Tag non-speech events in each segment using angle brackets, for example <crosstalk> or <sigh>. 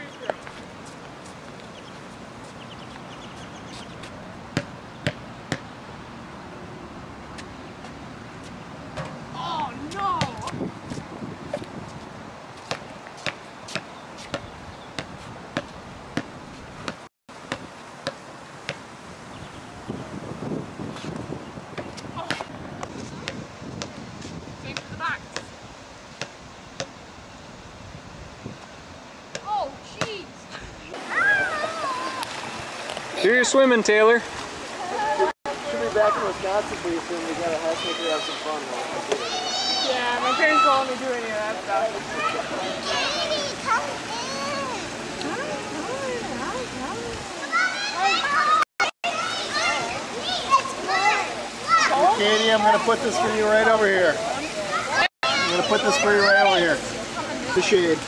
Oh no! Same for the back. Oh, jeez. Do your swimming, Taylor. Should be back in Wisconsin pretty soon. We got a house maker have some fun. Though. Yeah, my parents won't let me do any of that stuff. Katie, I'm gonna put this for you right over here. I'm gonna put this for you right over here. The shade.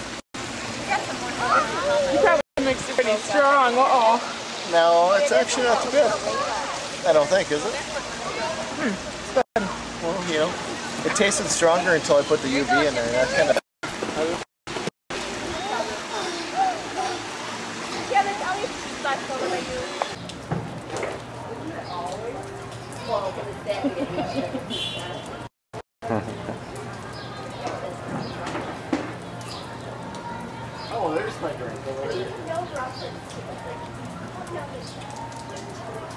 You probably mixed it pretty strong. Uh oh. No, it's actually not too bad. I don't think, is it? Hmm. Well, you know, it tasted stronger until I put the UV in there. That kind of. <laughs> Oh, there's my drink over there.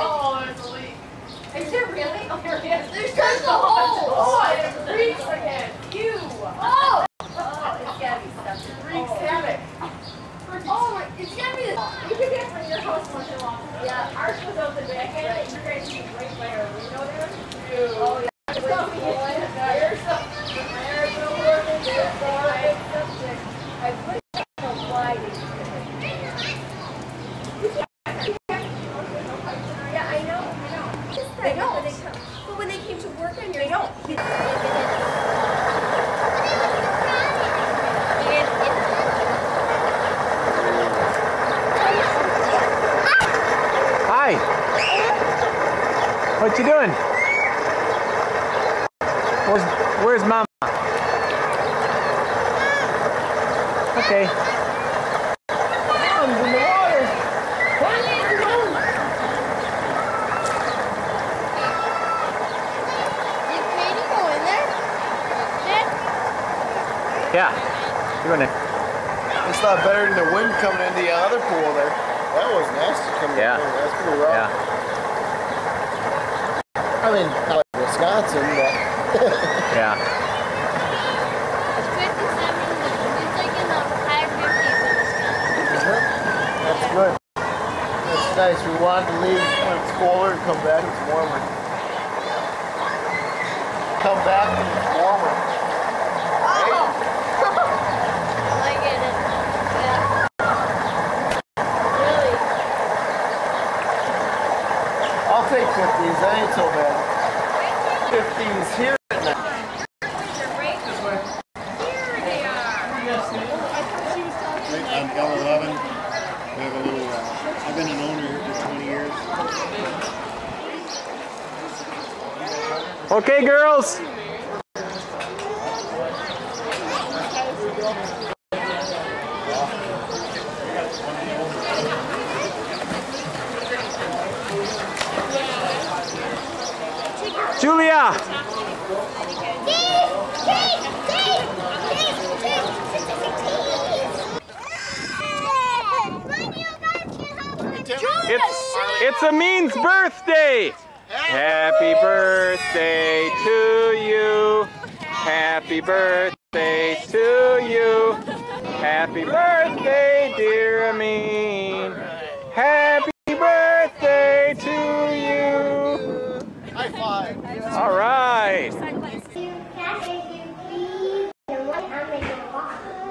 Oh, there's a leak. Is there really? Oh, there is. There's There's the hole! Oh, it reeks again. Ew! Oh! Oh, it's gotta be stuff. Reeks havoc. Oh my, it's gotta be the. You could get from your house much along. Yeah, ours was out the back end. You guys see right by our window there. Ew. Oh, yeah. There's something in there. There's something. There's no working. There's something. I put it on the slide. Yeah, I know, I know. They don't. But when they came to work on your, they don't. Hi. What you doing? Where's, where's Mama? Okay. Mom's in the water. Did Katie go in there? Dad? Yeah. Doing it. It's not better than the wind coming into the other pool there. That was nasty coming Yeah. in there. That's pretty rough. Yeah. I mean, not like Wisconsin, but <laughs> Yeah. It's 57, it's like in the high 50s in Wisconsin. Mm-hmm. that's good. That's nice. We wanted to leave when it's colder and come back when it's warmer. Come back when it's warmer. I like it. Yeah. Really? I'll take 50s. That ain't so bad. 50s here at night. on L11. We have a little, uh, I've been an owner here for 20 years. Okay, girls. Julia. It's it's Amin's birthday. Happy birthday to you. Happy birthday to you. Happy birthday, dear Amin.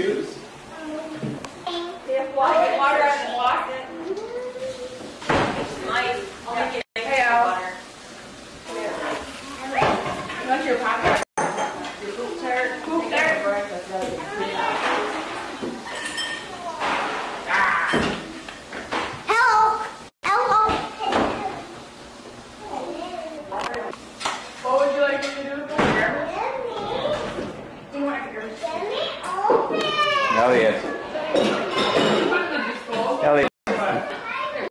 choose?